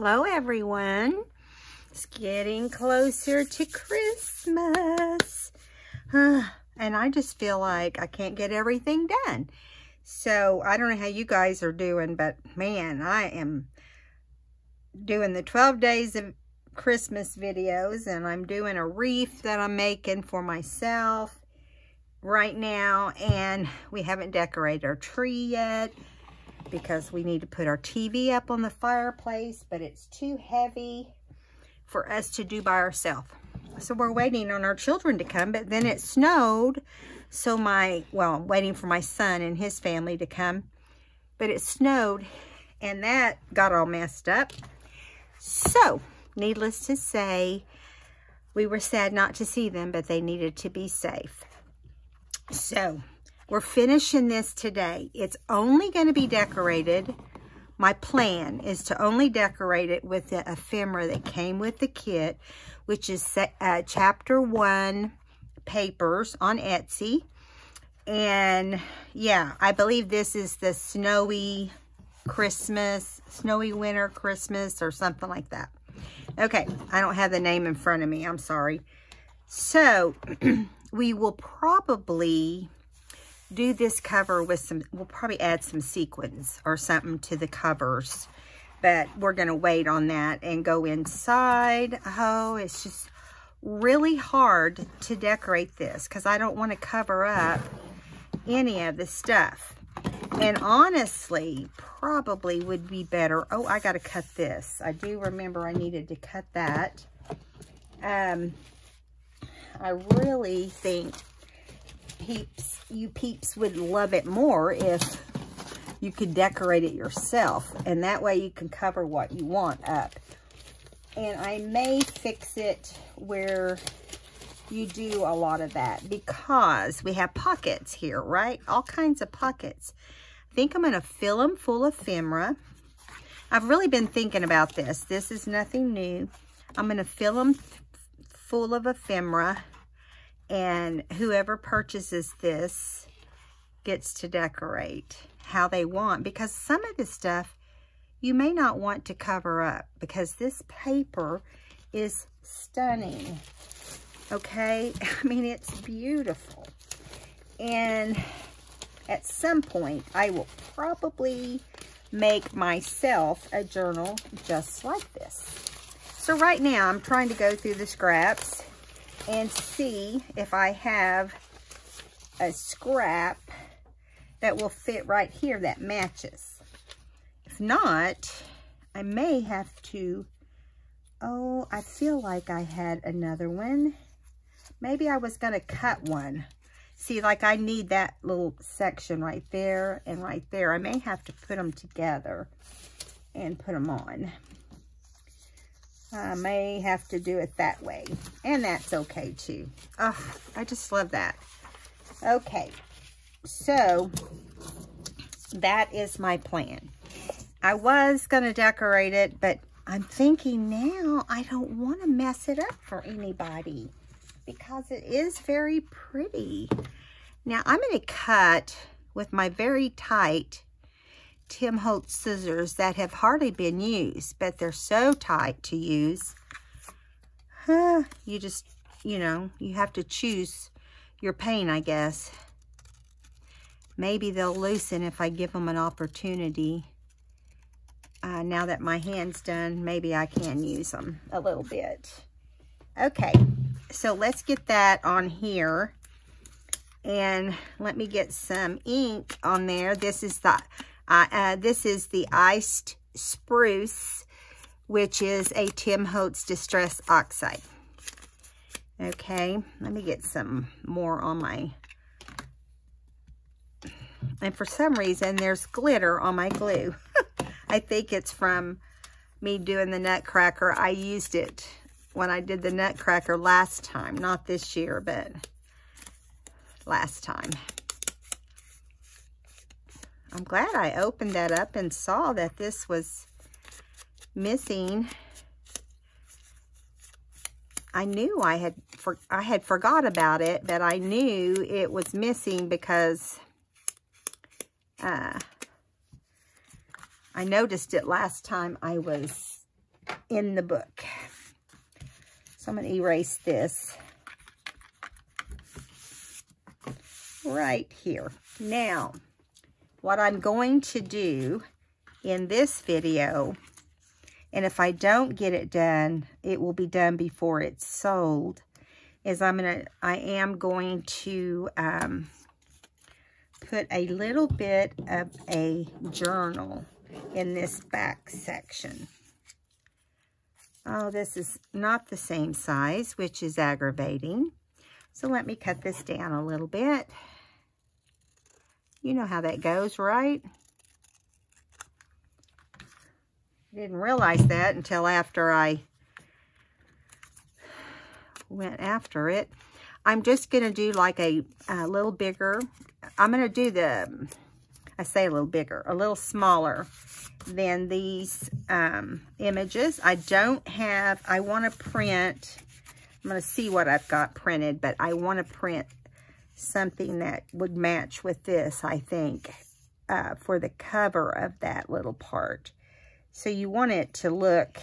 Hello everyone. It's getting closer to Christmas. and I just feel like I can't get everything done. So I don't know how you guys are doing, but man, I am doing the 12 days of Christmas videos and I'm doing a wreath that I'm making for myself right now and we haven't decorated our tree yet because we need to put our TV up on the fireplace, but it's too heavy for us to do by ourselves. So we're waiting on our children to come, but then it snowed. So my, well, I'm waiting for my son and his family to come, but it snowed and that got all messed up. So, needless to say, we were sad not to see them, but they needed to be safe. So, we're finishing this today. It's only going to be decorated. My plan is to only decorate it with the ephemera that came with the kit, which is uh, chapter one papers on Etsy. And yeah, I believe this is the snowy Christmas, snowy winter Christmas or something like that. Okay, I don't have the name in front of me. I'm sorry. So, we will probably do this cover with some, we'll probably add some sequins or something to the covers. But we're going to wait on that and go inside. Oh, it's just really hard to decorate this because I don't want to cover up any of the stuff. And honestly, probably would be better. Oh, I got to cut this. I do remember I needed to cut that. Um, I really think peeps, you peeps would love it more if you could decorate it yourself. And that way you can cover what you want up. And I may fix it where you do a lot of that because we have pockets here, right? All kinds of pockets. I think I'm going to fill them full of ephemera. I've really been thinking about this. This is nothing new. I'm going to fill them full of ephemera and whoever purchases this gets to decorate how they want because some of this stuff you may not want to cover up because this paper is stunning. Okay, I mean, it's beautiful. And at some point, I will probably make myself a journal just like this. So right now, I'm trying to go through the scraps and see if I have a scrap that will fit right here that matches. If not, I may have to, oh, I feel like I had another one. Maybe I was going to cut one. See, like I need that little section right there and right there. I may have to put them together and put them on. I may have to do it that way. And that's okay too. Oh, I just love that. Okay. So, that is my plan. I was going to decorate it, but I'm thinking now I don't want to mess it up for anybody because it is very pretty. Now, I'm going to cut with my very tight Tim Holtz scissors that have hardly been used, but they're so tight to use. Huh, you just, you know, you have to choose your pain, I guess. Maybe they'll loosen if I give them an opportunity. Uh, now that my hand's done, maybe I can use them a little bit. Okay, so let's get that on here. And let me get some ink on there. This is the uh, uh, this is the Iced Spruce, which is a Tim Holtz Distress Oxide. Okay, let me get some more on my... And for some reason, there's glitter on my glue. I think it's from me doing the Nutcracker. I used it when I did the Nutcracker last time. Not this year, but last time. I'm glad I opened that up and saw that this was missing. I knew I had for, I had forgot about it, but I knew it was missing because uh, I noticed it last time I was in the book. So I'm going to erase this right here. Now, what I'm going to do in this video, and if I don't get it done, it will be done before it's sold, is I'm to, I am going to um, put a little bit of a journal in this back section. Oh, this is not the same size, which is aggravating. So let me cut this down a little bit. You know how that goes, right? Didn't realize that until after I went after it. I'm just going to do like a, a little bigger. I'm going to do the, I say a little bigger, a little smaller than these um, images. I don't have, I want to print, I'm going to see what I've got printed, but I want to print something that would match with this, I think, uh, for the cover of that little part. So you want it to look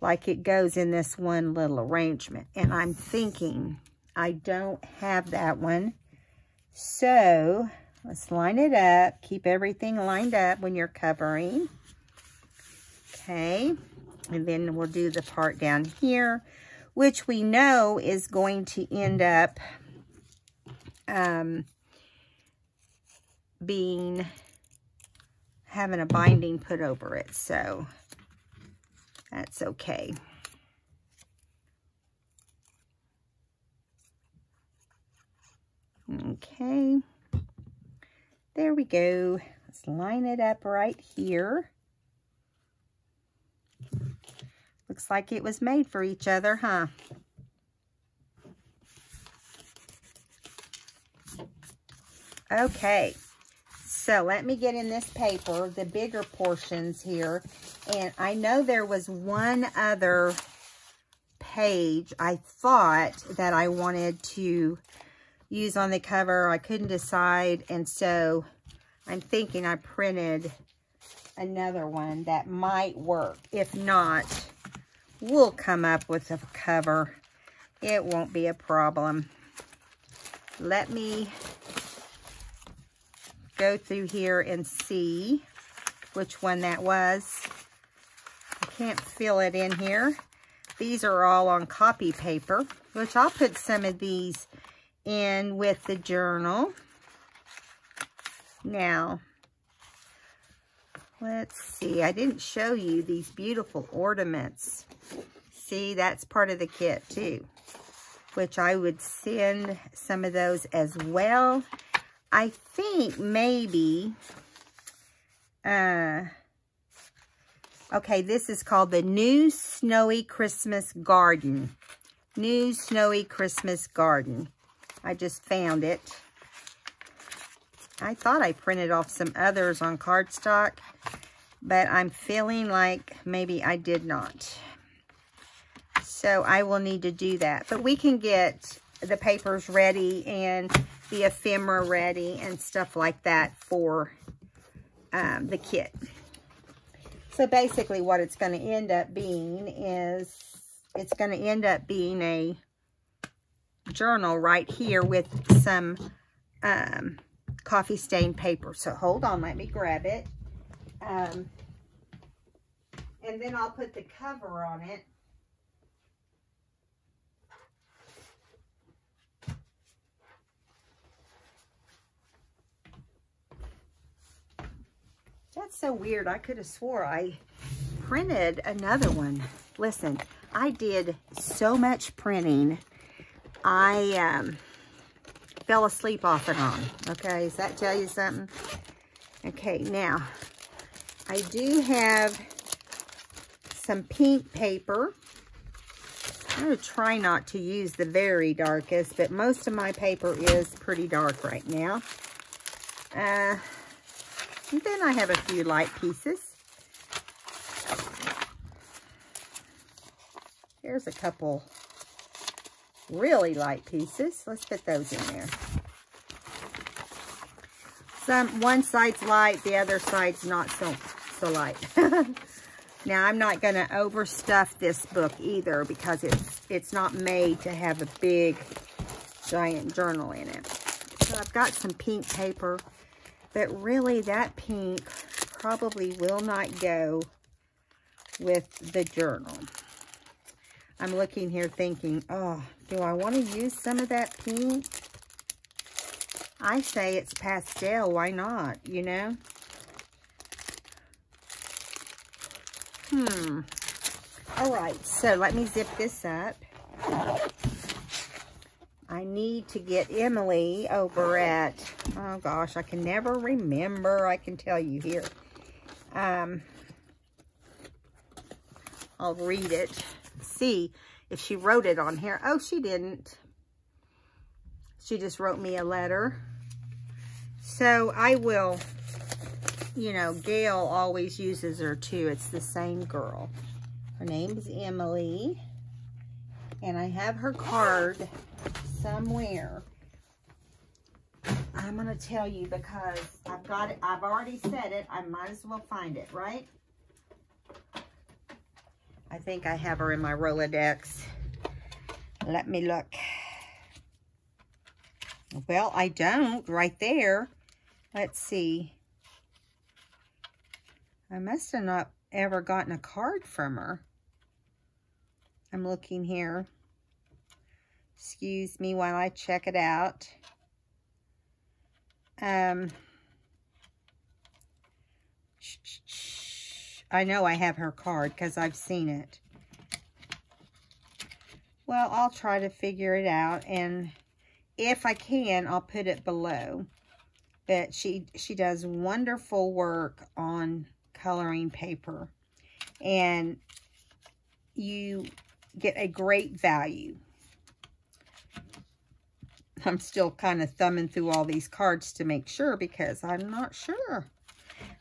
like it goes in this one little arrangement. And I'm thinking I don't have that one. So let's line it up. Keep everything lined up when you're covering. Okay. And then we'll do the part down here, which we know is going to end up um, being, having a binding put over it. So that's okay. Okay. There we go. Let's line it up right here. Looks like it was made for each other, huh? Okay, so let me get in this paper, the bigger portions here. And I know there was one other page I thought that I wanted to use on the cover. I couldn't decide. And so I'm thinking I printed another one that might work. If not, we'll come up with a cover. It won't be a problem. Let me go through here and see which one that was. I can't fill it in here. These are all on copy paper, which I'll put some of these in with the journal. Now, let's see. I didn't show you these beautiful ornaments. See, that's part of the kit too, which I would send some of those as well. I think maybe, uh, okay, this is called the New Snowy Christmas Garden. New Snowy Christmas Garden. I just found it. I thought I printed off some others on cardstock, but I'm feeling like maybe I did not. So I will need to do that. But we can get the papers ready and the ephemera ready and stuff like that for um, the kit. So basically what it's going to end up being is it's going to end up being a journal right here with some um, coffee stained paper. So hold on, let me grab it. Um, and then I'll put the cover on it. That's so weird. I could have swore I printed another one. Listen, I did so much printing. I um, fell asleep off and on. Okay, does that tell you something? Okay, now, I do have some pink paper. I'm going to try not to use the very darkest, but most of my paper is pretty dark right now. Uh, and then I have a few light pieces. Here's a couple really light pieces. Let's put those in there. Some One side's light, the other side's not so, so light. Now, I'm not going to overstuff this book either because it's, it's not made to have a big, giant journal in it. So I've got some pink paper, but really that pink probably will not go with the journal. I'm looking here thinking, oh, do I want to use some of that pink? I say it's pastel. Why not, you know? Hmm. All right, so let me zip this up. I need to get Emily over at, oh gosh, I can never remember. I can tell you here. Um, I'll read it, see if she wrote it on here. Oh, she didn't. She just wrote me a letter. So I will, you know, Gail always uses her too. It's the same girl. Her name is Emily. And I have her card somewhere. I'm going to tell you because I've got it. I've already said it. I might as well find it, right? I think I have her in my Rolodex. Let me look. Well, I don't right there. Let's see. I must have not ever gotten a card from her. I'm looking here. Excuse me while I check it out. Um, I know I have her card because I've seen it. Well, I'll try to figure it out. And if I can, I'll put it below. But she, she does wonderful work on coloring paper. And you get a great value. I'm still kind of thumbing through all these cards to make sure because I'm not sure.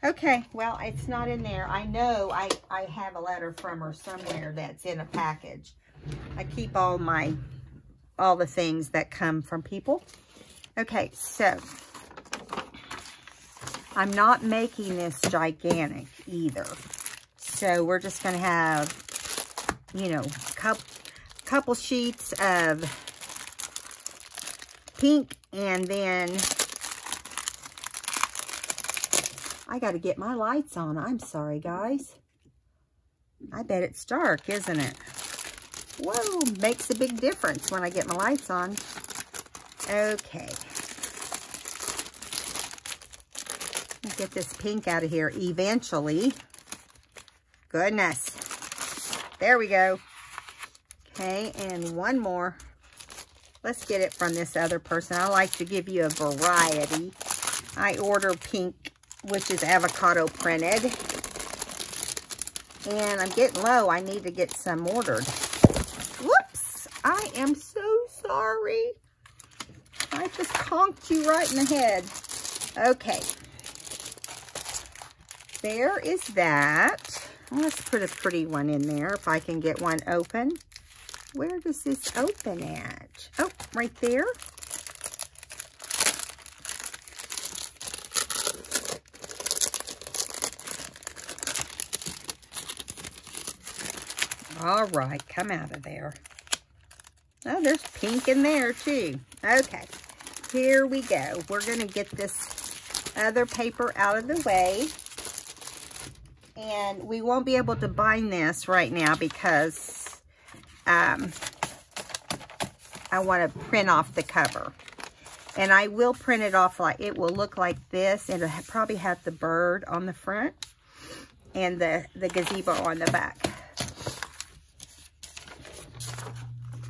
Okay, well, it's not in there. I know I, I have a letter from her somewhere that's in a package. I keep all my, all the things that come from people. Okay, so I'm not making this gigantic either. So we're just going to have, you know, couple, couple sheets of pink and then I got to get my lights on. I'm sorry, guys. I bet it's dark, isn't it? Whoa, makes a big difference when I get my lights on. Okay. Get this pink out of here eventually. Goodness. There we go. Okay, and one more. Let's get it from this other person. I like to give you a variety. I order pink, which is avocado printed. And I'm getting low. I need to get some ordered. Whoops! I am so sorry. I just conked you right in the head. Okay. There is that. Let's put a pretty one in there if I can get one open. Where does this open at? Oh, right there. All right, come out of there. Oh, there's pink in there too. Okay, here we go. We're gonna get this other paper out of the way. And we won't be able to bind this right now because um, I want to print off the cover. And I will print it off like, it will look like this. And it'll probably have the bird on the front and the, the gazebo on the back.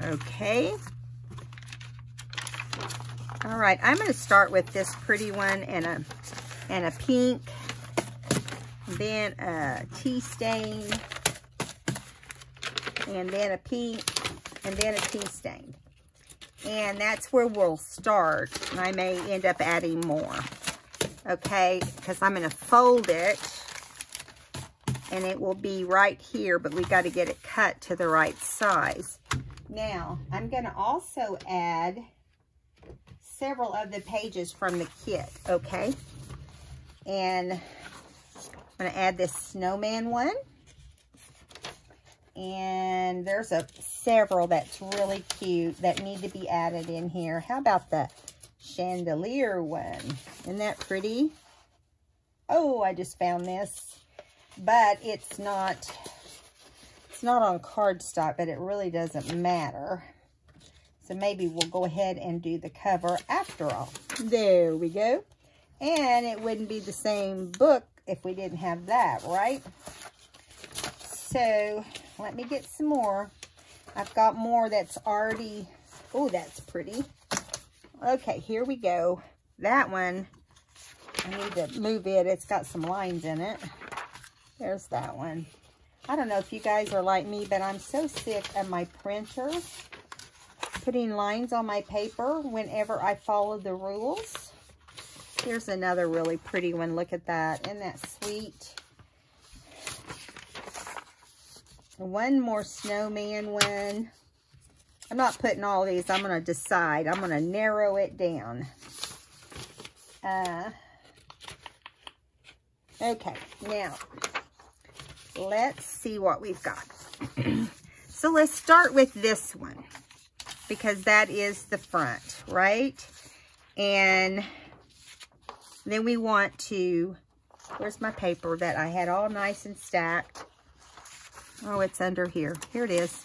Okay. All right, I'm going to start with this pretty one and a and a pink, then a tea stain, and then a pink, and then a tea stain. And that's where we'll start. I may end up adding more. Okay, because I'm going to fold it. And it will be right here, but we got to get it cut to the right size. Now, I'm going to also add several of the pages from the kit, okay? And I'm going to add this snowman one. And there's a several that's really cute that need to be added in here. How about the chandelier one? Isn't that pretty? Oh, I just found this. But it's not, it's not on cardstock, but it really doesn't matter. So maybe we'll go ahead and do the cover after all. There we go. And it wouldn't be the same book if we didn't have that, right? So let me get some more. I've got more that's already, oh, that's pretty. Okay, here we go. That one, I need to move it. It's got some lines in it. There's that one. I don't know if you guys are like me, but I'm so sick of my printer putting lines on my paper whenever I follow the rules. Here's another really pretty one. Look at that. Isn't that sweet? One more snowman one. I'm not putting all these. I'm going to decide. I'm going to narrow it down. Uh, okay, now, let's see what we've got. so let's start with this one because that is the front, right? And then we want to, where's my paper that I had all nice and stacked? Oh, it's under here. Here it is.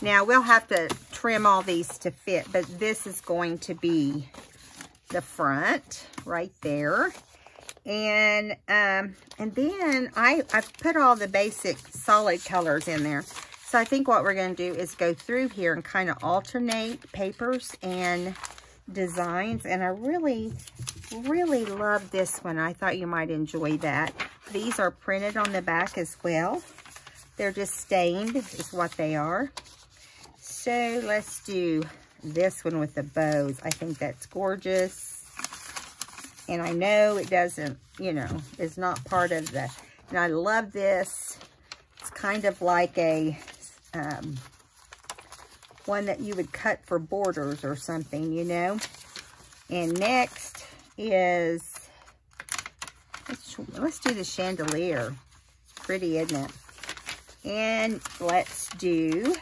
Now, we'll have to trim all these to fit, but this is going to be the front right there. And um, and then I, I've put all the basic solid colors in there. So I think what we're going to do is go through here and kind of alternate papers and designs. And I really, really love this one. I thought you might enjoy that. These are printed on the back as well. They're just stained is what they are. So let's do this one with the bows. I think that's gorgeous. And I know it doesn't, you know, is not part of the, and I love this. It's kind of like a, um, one that you would cut for borders or something, you know. And next is, let's, let's do the chandelier. Pretty, isn't it? And let's do,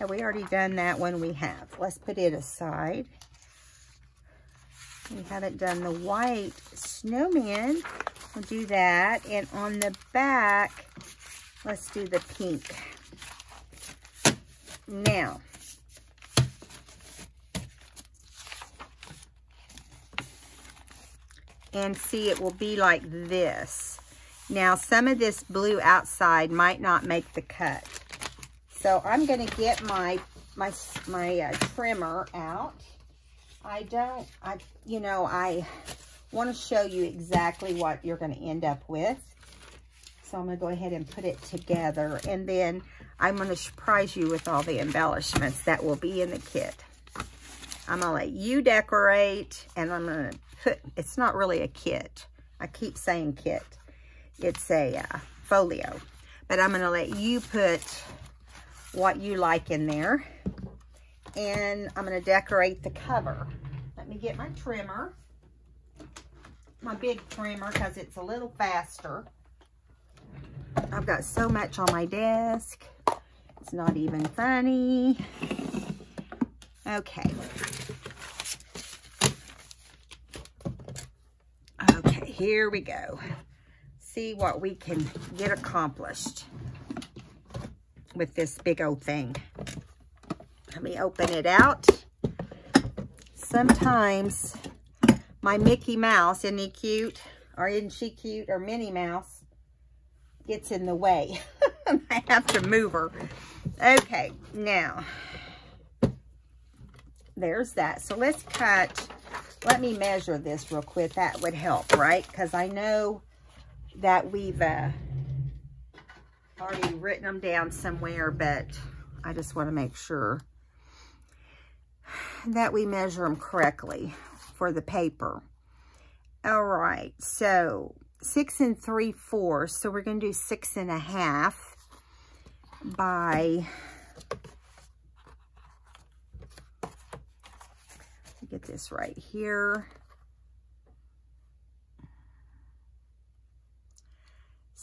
have we already done that one? We have. Let's put it aside. We haven't done the white snowman. We'll do that. And on the back, let's do the pink. Now, and see it will be like this. Now, some of this blue outside might not make the cut. So I'm going to get my my my uh, trimmer out. I don't, I you know, I want to show you exactly what you're going to end up with. So I'm going to go ahead and put it together. And then I'm going to surprise you with all the embellishments that will be in the kit. I'm going to let you decorate. And I'm going to put, it's not really a kit. I keep saying kit. It's a uh, folio. But I'm going to let you put what you like in there. And I'm going to decorate the cover. Let me get my trimmer. My big trimmer because it's a little faster. I've got so much on my desk. It's not even funny. Okay. Okay, here we go see what we can get accomplished with this big old thing. Let me open it out. Sometimes my Mickey Mouse, isn't he cute? Or isn't she cute? Or Minnie Mouse gets in the way. I have to move her. Okay, now, there's that. So let's cut, let me measure this real quick. That would help, right? Because I know that we've uh, already written them down somewhere, but I just want to make sure that we measure them correctly for the paper. All right, so six and three fourths. So we're going to do six and a half by, get this right here.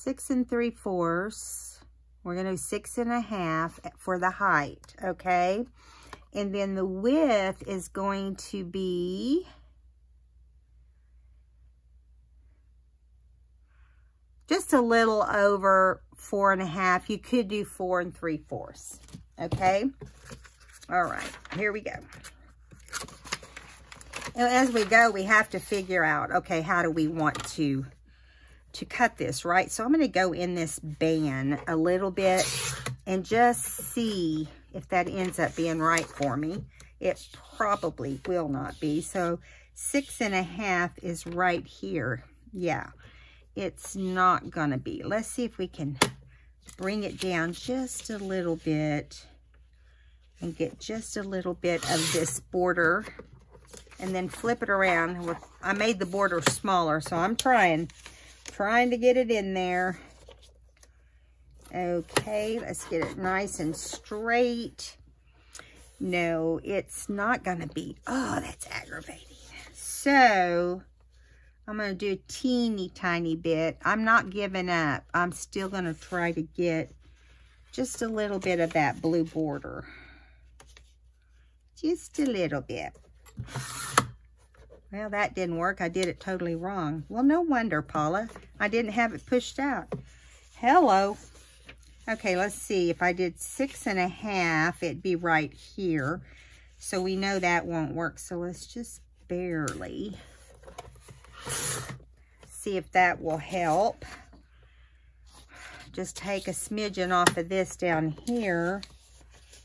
Six and three fourths We're going to do six and a half for the height, okay? And then the width is going to be just a little over four and a half. You could do four and three fourths, okay? All right, here we go. As we go, we have to figure out, okay, how do we want to, to cut this, right? So I'm going to go in this band a little bit and just see if that ends up being right for me. It probably will not be. So six and a half is right here. Yeah, it's not going to be. Let's see if we can bring it down just a little bit and get just a little bit of this border and then flip it around. I made the border smaller, so I'm trying, trying to get it in there. Okay, let's get it nice and straight. No, it's not going to be. Oh, that's aggravating. So, I'm going to do a teeny tiny bit. I'm not giving up. I'm still going to try to get just a little bit of that blue border. Just a little bit. Well, that didn't work. I did it totally wrong. Well, no wonder, Paula. I didn't have it pushed out. Hello. Okay, let's see. If I did six and a half, it'd be right here. So we know that won't work. So let's just barely see if that will help. Just take a smidgen off of this down here.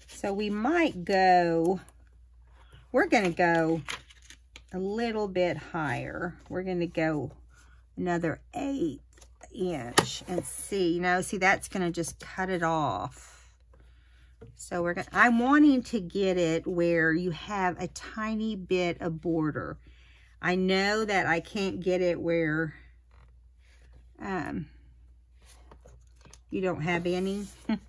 So we might go we're going to go a little bit higher. We're going to go another eighth inch and see, you know, see that's going to just cut it off. So we're going to, I'm wanting to get it where you have a tiny bit of border. I know that I can't get it where um, you don't have any.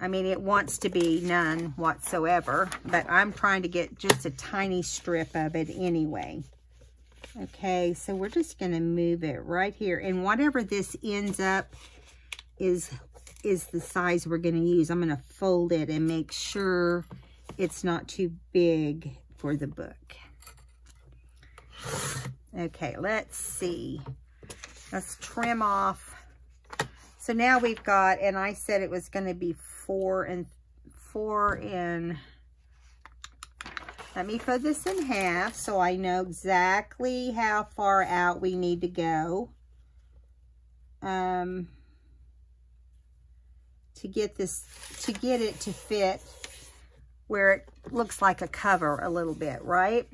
I mean, it wants to be none whatsoever, but I'm trying to get just a tiny strip of it anyway. Okay, so we're just going to move it right here. And whatever this ends up is, is the size we're going to use. I'm going to fold it and make sure it's not too big for the book. Okay, let's see. Let's trim off so now we've got, and I said it was going to be four and four in, let me put this in half so I know exactly how far out we need to go. Um, to get this, to get it to fit where it looks like a cover a little bit, right?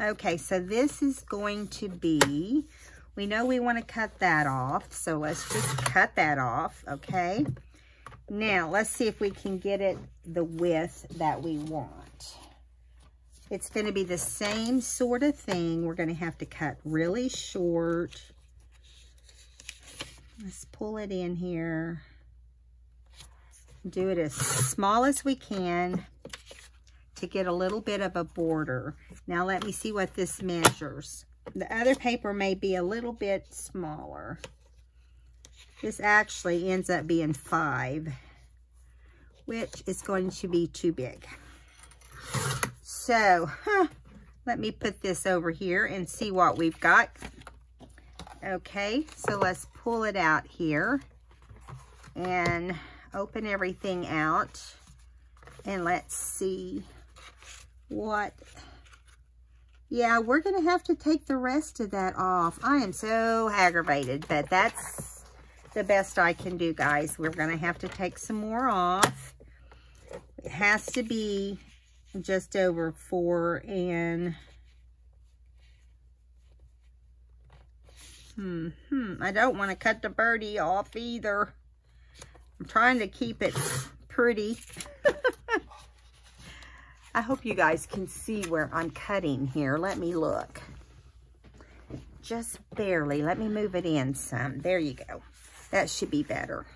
Okay, so this is going to be we know we want to cut that off, so let's just cut that off, okay? Now, let's see if we can get it the width that we want. It's going to be the same sort of thing. We're going to have to cut really short. Let's pull it in here. Do it as small as we can to get a little bit of a border. Now let me see what this measures. The other paper may be a little bit smaller. This actually ends up being five, which is going to be too big. So, huh, let me put this over here and see what we've got. Okay, so let's pull it out here and open everything out. And let's see what yeah, we're going to have to take the rest of that off. I am so aggravated, but that's the best I can do, guys. We're going to have to take some more off. It has to be just over four and... Hmm, hmm. I don't want to cut the birdie off either. I'm trying to keep it pretty. I hope you guys can see where I'm cutting here. Let me look. Just barely. Let me move it in some. There you go. That should be better.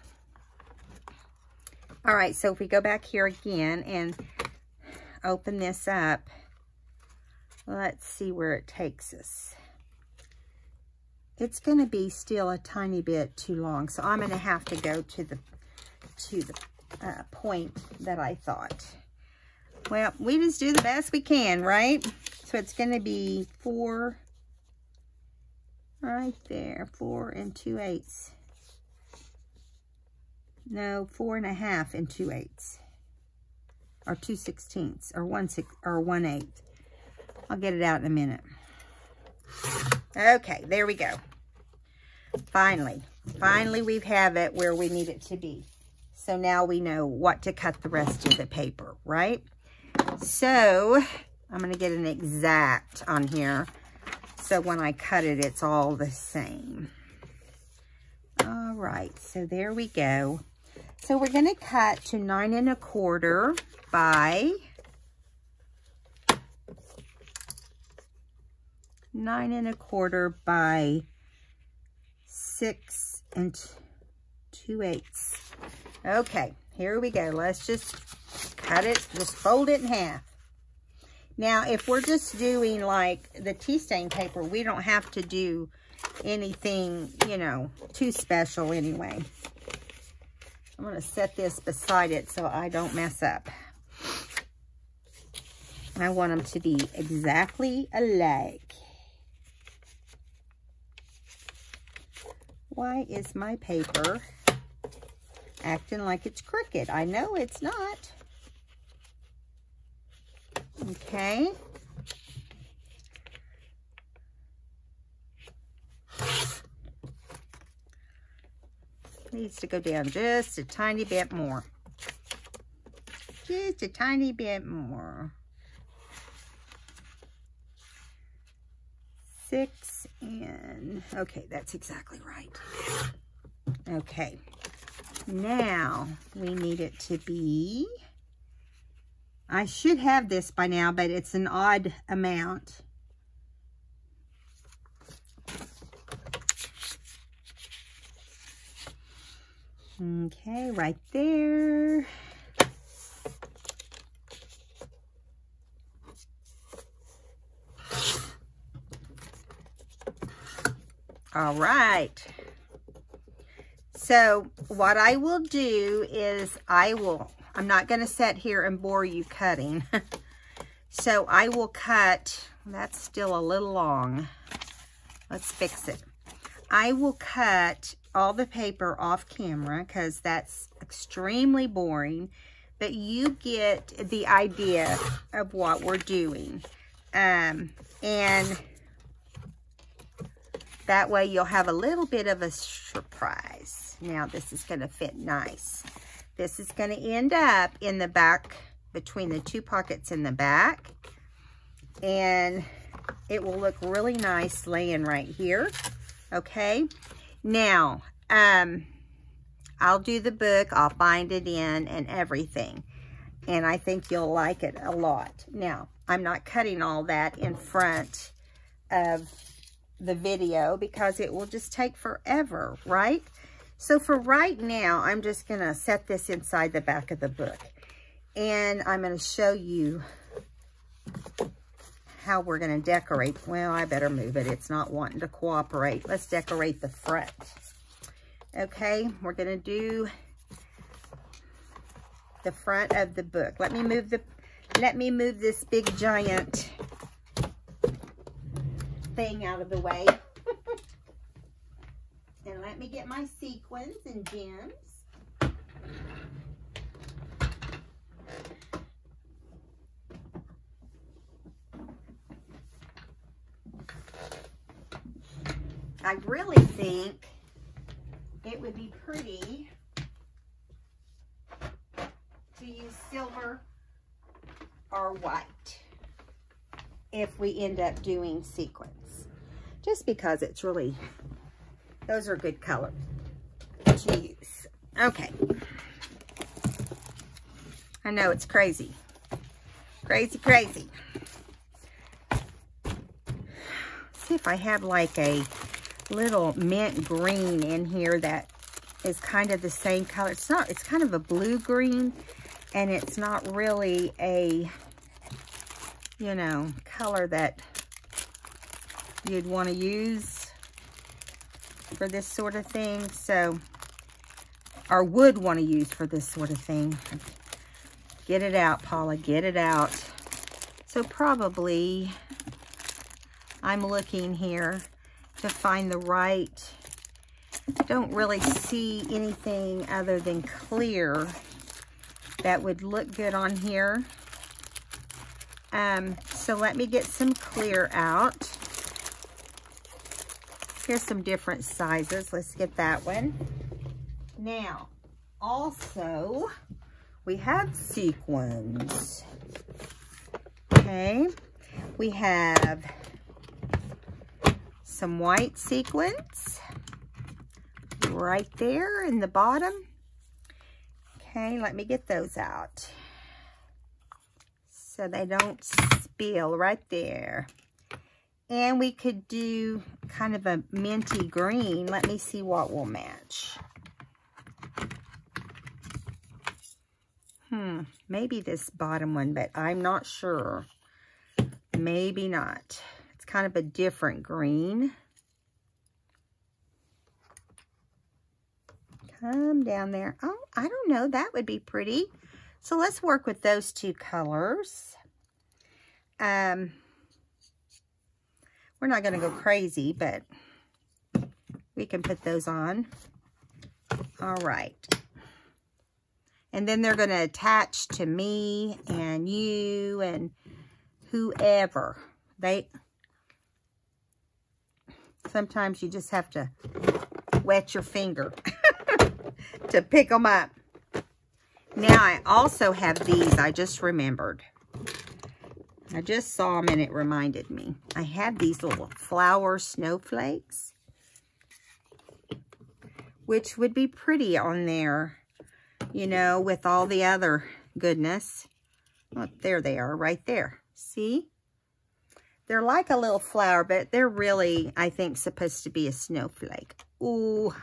All right, so if we go back here again and open this up, let's see where it takes us. It's going to be still a tiny bit too long, so I'm going to have to go to the to the uh, point that I thought. Well, we just do the best we can, right? So it's going to be four, right there, four and two eighths. No, four and a half and two eighths. Or two sixteenths, or one six, or one eighth. I'll get it out in a minute. Okay, there we go. Finally, finally we have it where we need it to be. So now we know what to cut the rest of the paper, right? So I'm going to get an exact on here. So when I cut it, it's all the same. All right, so there we go. So we're going to cut to nine and a quarter by nine and a quarter by six and two eighths. Okay, here we go. Let's just cut it, just fold it in half. Now, if we're just doing like the tea stain paper, we don't have to do anything, you know, too special anyway. I'm going to set this beside it so I don't mess up. I want them to be exactly alike. Why is my paper acting like it's crooked? I know it's not. Okay. Needs to go down just a tiny bit more. Just a tiny bit more. Six and, okay, that's exactly right. Okay. Now, we need it to be I should have this by now, but it's an odd amount. Okay, right there. All right. So what I will do is I will I'm not going to sit here and bore you cutting. so I will cut, that's still a little long. Let's fix it. I will cut all the paper off camera because that's extremely boring. But you get the idea of what we're doing. Um, and that way you'll have a little bit of a surprise. Now this is going to fit nice. This is going to end up in the back, between the two pockets in the back. And it will look really nice laying right here. Okay. Now, um, I'll do the book. I'll bind it in and everything. And I think you'll like it a lot. Now, I'm not cutting all that in front of the video because it will just take forever, right? So for right now, I'm just going to set this inside the back of the book. And I'm going to show you how we're going to decorate. Well, I better move it. It's not wanting to cooperate. Let's decorate the front. Okay, we're going to do the front of the book. Let me move the let me move this big giant thing out of the way. And let me get my sequins and gems. I really think it would be pretty to use silver or white if we end up doing sequins. Just because it's really those are good colors to use. Okay. I know it's crazy. Crazy, crazy. see if I have like a little mint green in here that is kind of the same color. It's not, it's kind of a blue green and it's not really a, you know, color that you'd want to use for this sort of thing. So or would want to use for this sort of thing. Get it out, Paula, get it out. So probably I'm looking here to find the right, don't really see anything other than clear that would look good on here. Um, so let me get some clear out. Here's some different sizes. Let's get that one. Now, also, we have sequins. Okay, we have some white sequins right there in the bottom. Okay, let me get those out so they don't spill right there. And we could do kind of a minty green. Let me see what will match. Hmm, maybe this bottom one, but I'm not sure. Maybe not. It's kind of a different green. Come down there. Oh, I don't know. That would be pretty. So let's work with those two colors. Um, we're not going to go crazy, but we can put those on. All right. And then they're going to attach to me and you and whoever. They Sometimes you just have to wet your finger to pick them up. Now, I also have these. I just remembered. I just saw them and it reminded me. I had these little flower snowflakes, which would be pretty on there, you know, with all the other goodness. Oh, there they are right there. See? They're like a little flower, but they're really, I think, supposed to be a snowflake. Ooh.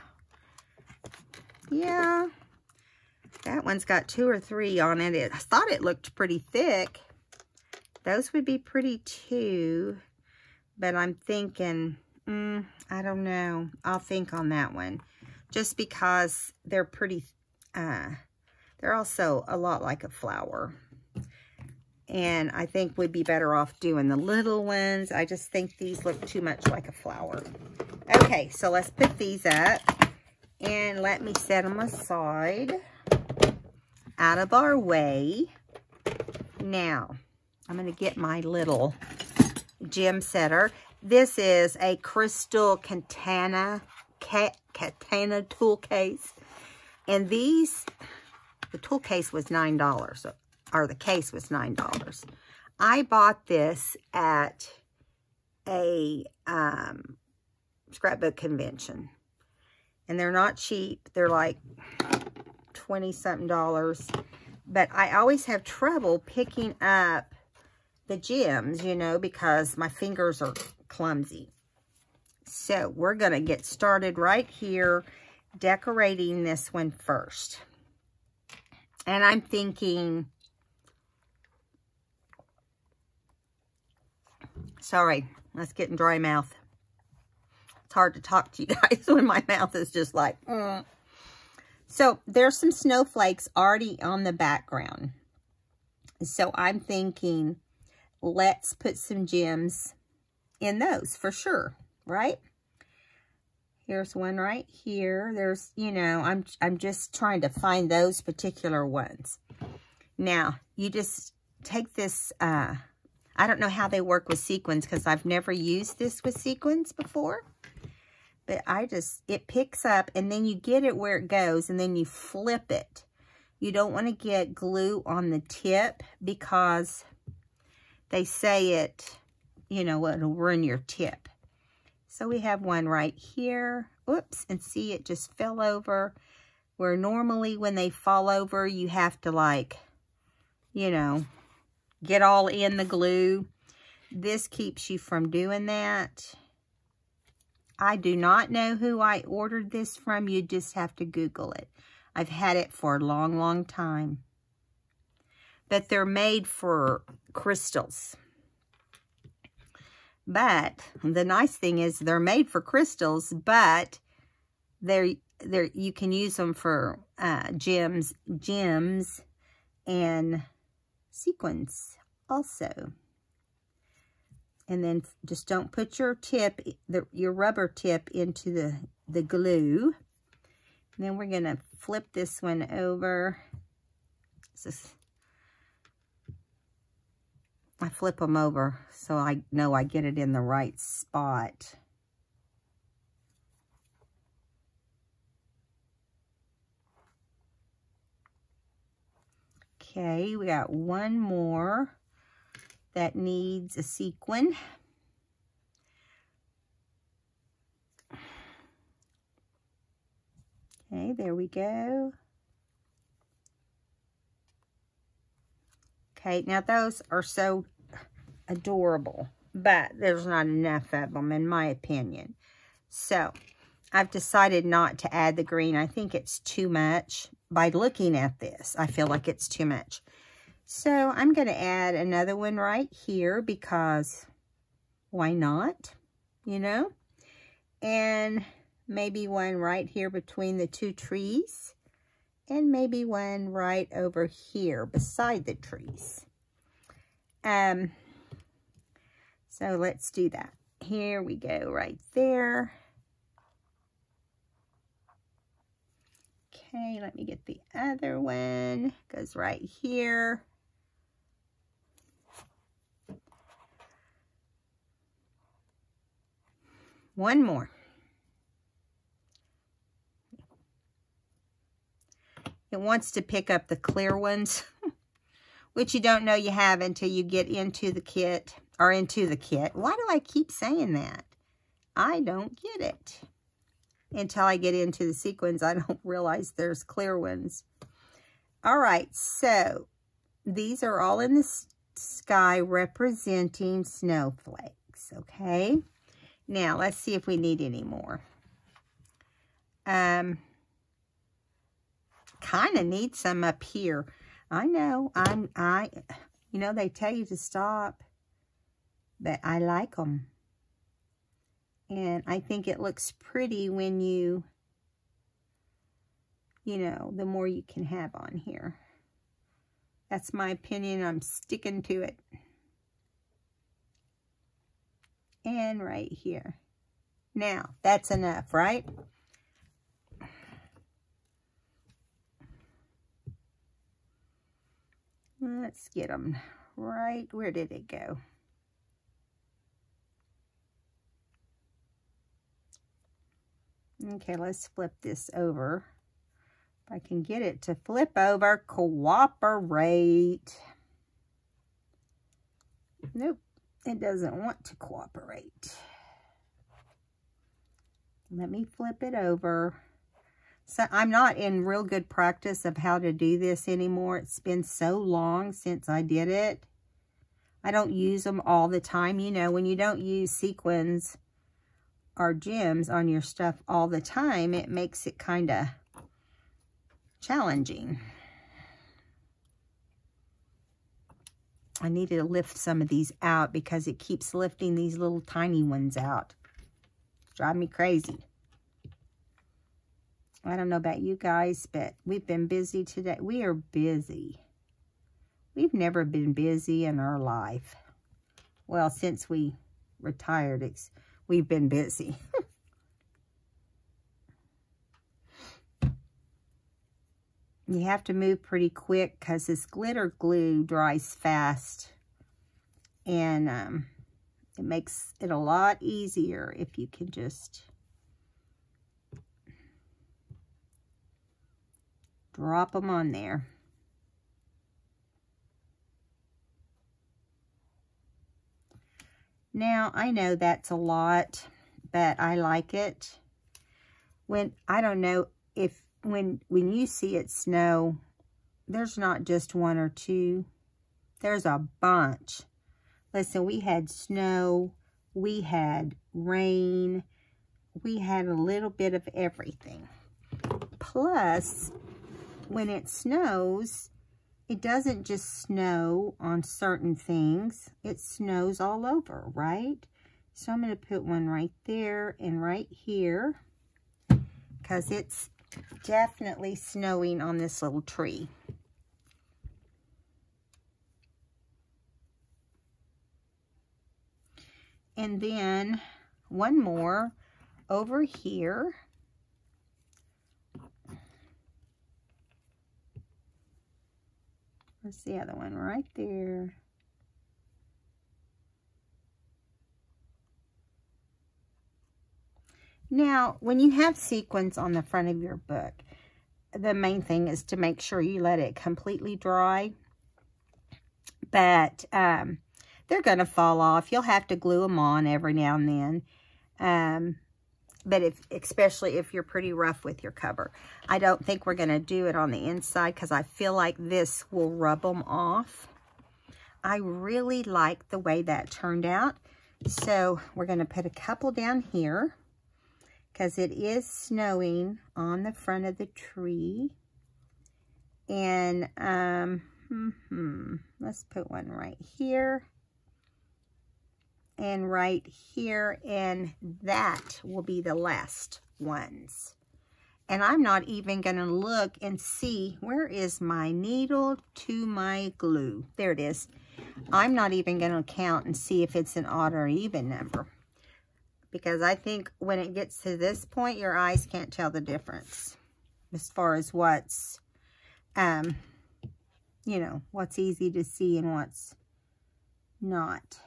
Yeah. That one's got two or three on it. it I thought it looked pretty thick. Those would be pretty too. But I'm thinking, mm, I don't know. I'll think on that one. Just because they're pretty, uh, they're also a lot like a flower. And I think we'd be better off doing the little ones. I just think these look too much like a flower. Okay, so let's put these up. And let me set them aside out of our way. Now, I'm going to get my little gem setter. This is a crystal katana, katana tool case. And these, the tool case was $9 or the case was $9. I bought this at a um, scrapbook convention. And they're not cheap. They're like 20 something dollars. But I always have trouble picking up the gems, you know, because my fingers are clumsy. So we're going to get started right here decorating this one first. And I'm thinking Sorry, that's getting dry mouth. It's hard to talk to you guys when my mouth is just like, mm. So there's some snowflakes already on the background. So I'm thinking, let's put some gems in those for sure, right? Here's one right here. There's, you know, I'm, I'm just trying to find those particular ones. Now, you just take this uh, I don't know how they work with sequins because I've never used this with sequins before. But I just, it picks up and then you get it where it goes and then you flip it. You don't want to get glue on the tip because they say it, you know, it'll ruin your tip. So we have one right here. Oops, and see it just fell over. Where normally when they fall over, you have to like, you know, get all in the glue. This keeps you from doing that. I do not know who I ordered this from. You just have to Google it. I've had it for a long, long time. But they're made for crystals. But the nice thing is they're made for crystals, but they're there you can use them for uh, gems, gems and sequins also. And then just don't put your tip, the, your rubber tip into the, the glue. And then we're going to flip this one over. This I flip them over so I know I get it in the right spot. Okay, we got one more that needs a sequin. Okay, there we go. Okay, now those are so adorable, but there's not enough of them in my opinion. So, I've decided not to add the green. I think it's too much. By looking at this, I feel like it's too much. So, I'm going to add another one right here because why not? You know? And maybe one right here between the two trees and maybe one right over here beside the trees. Um, so let's do that. Here we go, right there. Okay, let me get the other one. Goes right here. One more. It wants to pick up the clear ones, which you don't know you have until you get into the kit, or into the kit. Why do I keep saying that? I don't get it. Until I get into the sequins, I don't realize there's clear ones. All right, so these are all in the sky representing snowflakes, okay? Now, let's see if we need any more. Um, kind of need some up here. I know. I'm, I, you know, they tell you to stop, but I like them. And I think it looks pretty when you, you know, the more you can have on here. That's my opinion. I'm sticking to it. And right here. Now, that's enough, right? Let's get them right. Where did it go? Okay, let's flip this over. If I can get it to flip over, cooperate. Nope, it doesn't want to cooperate. Let me flip it over. So I'm not in real good practice of how to do this anymore. It's been so long since I did it. I don't use them all the time. You know, when you don't use sequins or gems on your stuff all the time, it makes it kind of challenging. I needed to lift some of these out because it keeps lifting these little tiny ones out. Drive me crazy. I don't know about you guys, but we've been busy today. We are busy. We've never been busy in our life. Well, since we retired, it's, we've been busy. you have to move pretty quick because this glitter glue dries fast. And um, it makes it a lot easier if you can just drop them on there. Now, I know that's a lot, but I like it. When, I don't know if, when, when you see it snow, there's not just one or two. There's a bunch. Listen, we had snow, we had rain, we had a little bit of everything. Plus, when it snows, it doesn't just snow on certain things. It snows all over, right? So I'm going to put one right there and right here because it's definitely snowing on this little tree. And then one more over here. Where's the other one? Right there. Now, when you have sequins on the front of your book, the main thing is to make sure you let it completely dry. But um, they're going to fall off. You'll have to glue them on every now and then. Um, but if, especially if you're pretty rough with your cover. I don't think we're going to do it on the inside because I feel like this will rub them off. I really like the way that turned out. So we're going to put a couple down here because it is snowing on the front of the tree. And um, mm -hmm, let's put one right here and right here, and that will be the last ones. And I'm not even going to look and see where is my needle to my glue. There it is. I'm not even going to count and see if it's an odd or even number. Because I think when it gets to this point, your eyes can't tell the difference as far as what's, um, you know, what's easy to see and what's not.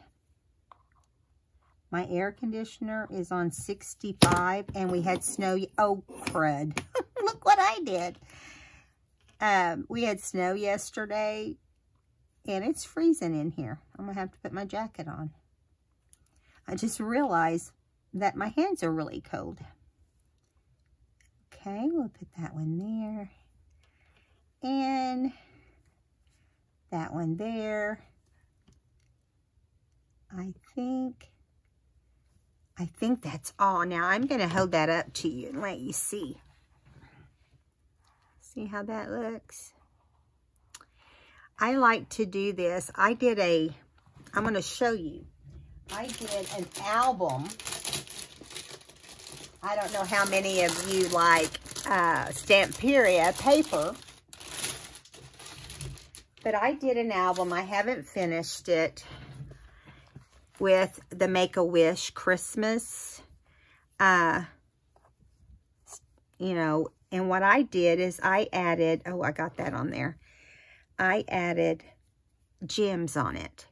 My air conditioner is on 65 and we had snow. Oh, crud. Look what I did. Um, we had snow yesterday and it's freezing in here. I'm going to have to put my jacket on. I just realized that my hands are really cold. Okay, we'll put that one there. And that one there. I think I think that's all. Now, I'm going to hold that up to you and let you see. See how that looks? I like to do this. I did a, I'm going to show you. I did an album. I don't know how many of you like uh, Stamperia paper. But I did an album. I haven't finished it with the Make-A-Wish Christmas. Uh, you know, and what I did is I added, oh, I got that on there. I added gems on it.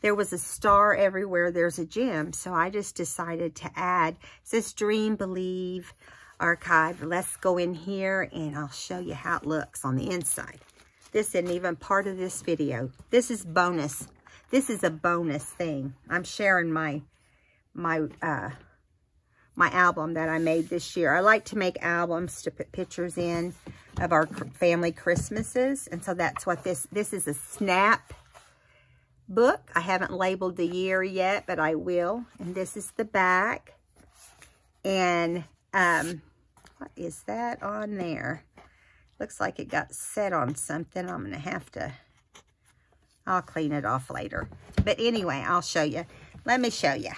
There was a star everywhere. There's a gem. So I just decided to add, this Dream, Believe, Archive. Let's go in here and I'll show you how it looks on the inside. This isn't even part of this video. This is bonus. This is a bonus thing. I'm sharing my my uh, my album that I made this year. I like to make albums to put pictures in of our family Christmases. And so that's what this, this is a snap book. I haven't labeled the year yet, but I will. And this is the back. And um, what is that on there? Looks like it got set on something. I'm going to have to I'll clean it off later. But anyway, I'll show you. Let me show you.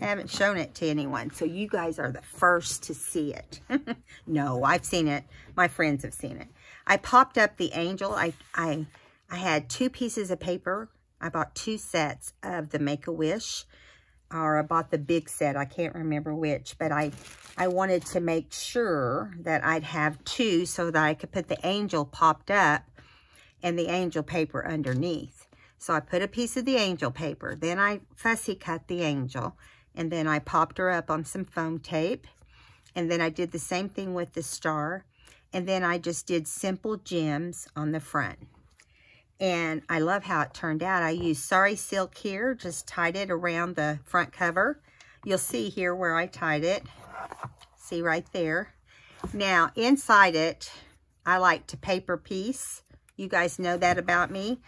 I haven't shown it to anyone, so you guys are the first to see it. no, I've seen it. My friends have seen it. I popped up the angel. I, I, I had two pieces of paper. I bought two sets of the Make-A-Wish, or I bought the big set. I can't remember which, but I, I wanted to make sure that I'd have two so that I could put the angel popped up and the angel paper underneath. So I put a piece of the angel paper. Then I fussy cut the angel. And then I popped her up on some foam tape. And then I did the same thing with the star. And then I just did simple gems on the front. And I love how it turned out. I used Sari silk here, just tied it around the front cover. You'll see here where I tied it. See right there. Now, inside it, I like to paper piece. You guys know that about me.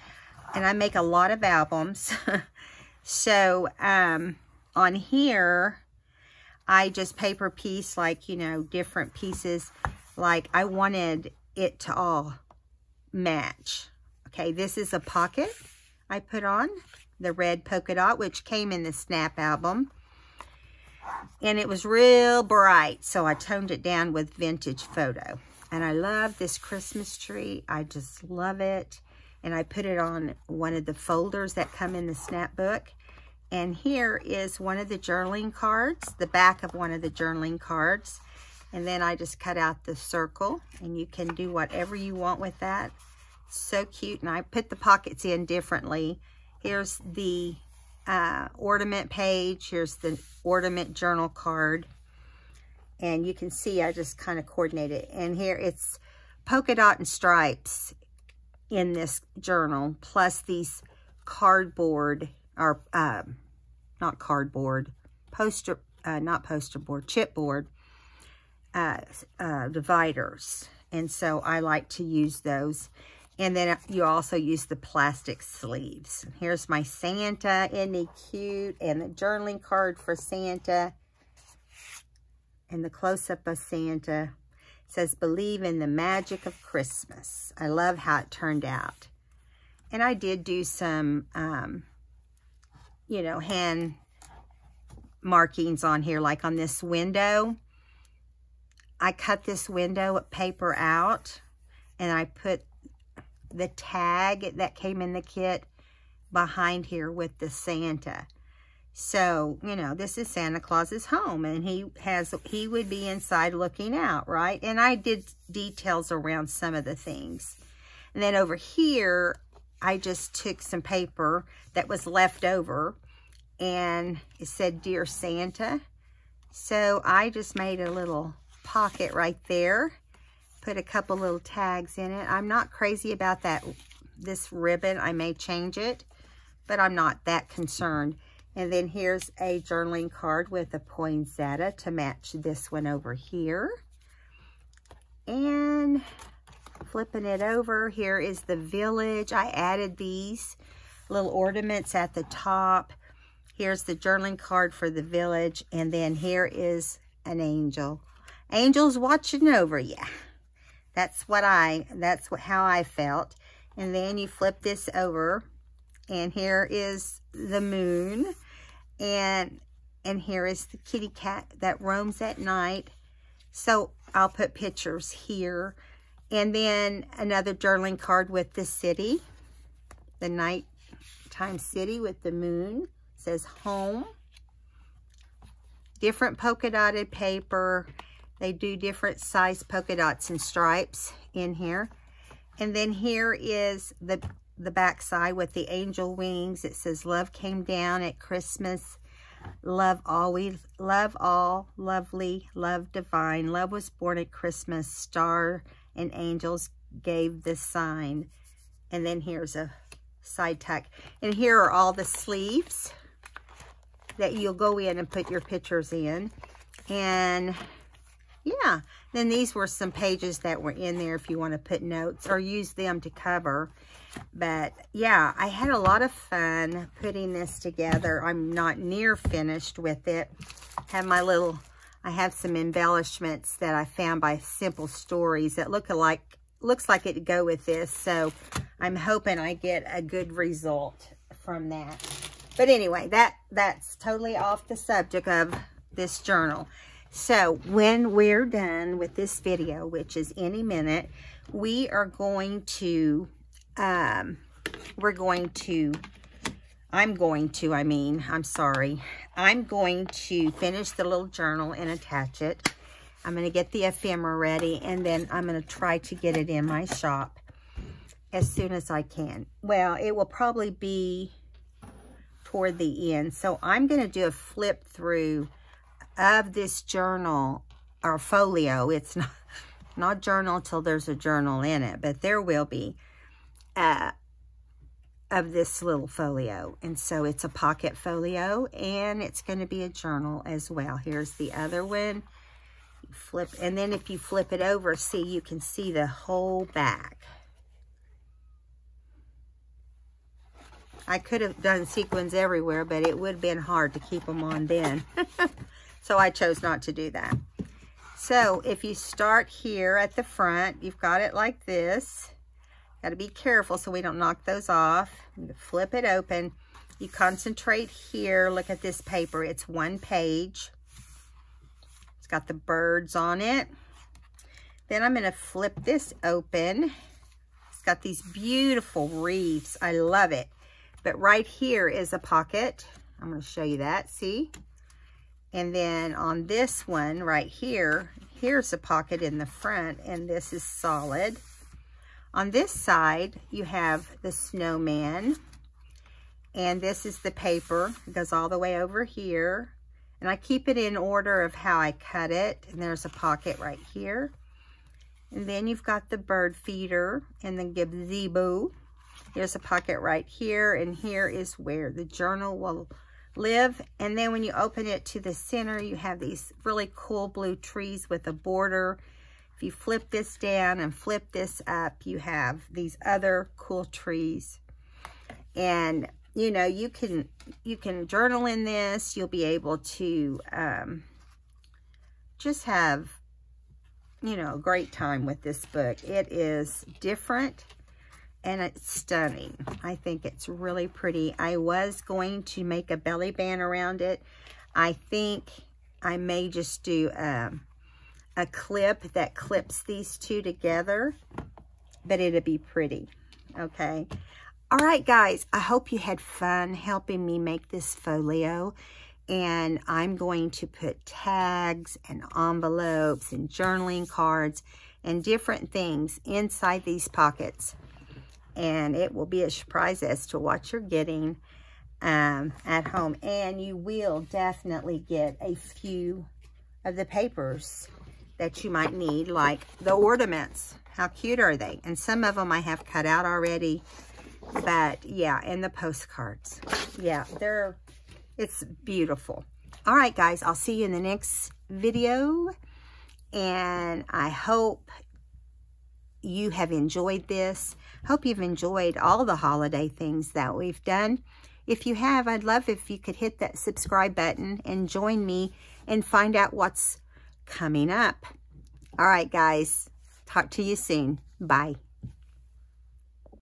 And I make a lot of albums. so um, on here, I just paper piece like, you know, different pieces. Like I wanted it to all match. Okay, this is a pocket I put on. The red polka dot, which came in the Snap album. And it was real bright, so I toned it down with vintage photo. And I love this Christmas tree. I just love it. And I put it on one of the folders that come in the snapbook. And here is one of the journaling cards, the back of one of the journaling cards. And then I just cut out the circle and you can do whatever you want with that. So cute. And I put the pockets in differently. Here's the uh, ornament page. Here's the ornament journal card. And you can see I just kind of coordinated. And here it's polka dot and stripes in this journal, plus these cardboard, or um, not cardboard, poster, uh, not poster board, chipboard uh, uh, dividers. And so I like to use those. And then you also use the plastic sleeves. Here's my Santa. Isn't he cute? And the journaling card for Santa. And the close-up of Santa. Says, believe in the magic of Christmas. I love how it turned out. And I did do some, um, you know, hand markings on here, like on this window. I cut this window paper out and I put the tag that came in the kit behind here with the Santa. So, you know, this is Santa Claus's home and he has, he would be inside looking out, right? And I did details around some of the things. And then over here, I just took some paper that was left over and it said, Dear Santa. So I just made a little pocket right there. Put a couple little tags in it. I'm not crazy about that, this ribbon. I may change it, but I'm not that concerned. And then here's a journaling card with a poinsettia to match this one over here. And flipping it over, here is the village. I added these little ornaments at the top. Here's the journaling card for the village. And then here is an angel. Angels watching over you. That's what I, that's what, how I felt. And then you flip this over and here is the moon and and here is the kitty cat that roams at night. So I'll put pictures here. And then another journaling card with the city, the nighttime city with the moon. It says home. Different polka dotted paper. They do different size polka dots and stripes in here. And then here is the, the back side with the angel wings. It says, love came down at Christmas. Love always, love all, lovely, love divine. Love was born at Christmas. Star and angels gave the sign. And then here's a side tuck. And here are all the sleeves that you'll go in and put your pictures in. And yeah. Then these were some pages that were in there if you want to put notes or use them to cover. But yeah, I had a lot of fun putting this together. I'm not near finished with it. Have my little, I have some embellishments that I found by Simple Stories that look like, looks like it'd go with this. So I'm hoping I get a good result from that. But anyway, that that's totally off the subject of this journal. So when we're done with this video, which is any minute, we are going to, um, we're going to, I'm going to, I mean, I'm sorry. I'm going to finish the little journal and attach it. I'm going to get the ephemera ready, and then I'm going to try to get it in my shop as soon as I can. Well, it will probably be toward the end. So I'm going to do a flip through of this journal or folio. It's not, not journal until there's a journal in it, but there will be uh, of this little folio. And so it's a pocket folio and it's going to be a journal as well. Here's the other one. You flip, and then if you flip it over, see, you can see the whole back. I could have done sequins everywhere, but it would have been hard to keep them on then. So I chose not to do that. So if you start here at the front, you've got it like this. Got to be careful so we don't knock those off. flip it open. You concentrate here. Look at this paper. It's one page. It's got the birds on it. Then I'm going to flip this open. It's got these beautiful reefs. I love it. But right here is a pocket. I'm going to show you that. See? And then on this one right here, here's a pocket in the front, and this is solid. On this side, you have the snowman. And this is the paper. It goes all the way over here. And I keep it in order of how I cut it. And there's a pocket right here. And then you've got the bird feeder and the gazebo. There's a pocket right here. And here is where the journal will live. And then when you open it to the center, you have these really cool blue trees with a border. If you flip this down and flip this up, you have these other cool trees. And you know, you can you can journal in this. You'll be able to um, just have, you know, a great time with this book. It is different and it's stunning. I think it's really pretty. I was going to make a belly band around it. I think I may just do um, a clip that clips these two together, but it'll be pretty, okay? All right, guys, I hope you had fun helping me make this folio. And I'm going to put tags and envelopes and journaling cards and different things inside these pockets. And it will be a surprise as to what you're getting um, at home. And you will definitely get a few of the papers that you might need, like the ornaments. How cute are they? And some of them I have cut out already but yeah, and the postcards. Yeah, they're, it's beautiful. All right, guys, I'll see you in the next video. And I hope you have enjoyed this. Hope you've enjoyed all the holiday things that we've done. If you have, I'd love if you could hit that subscribe button and join me and find out what's coming up. All right, guys. Talk to you soon. Bye.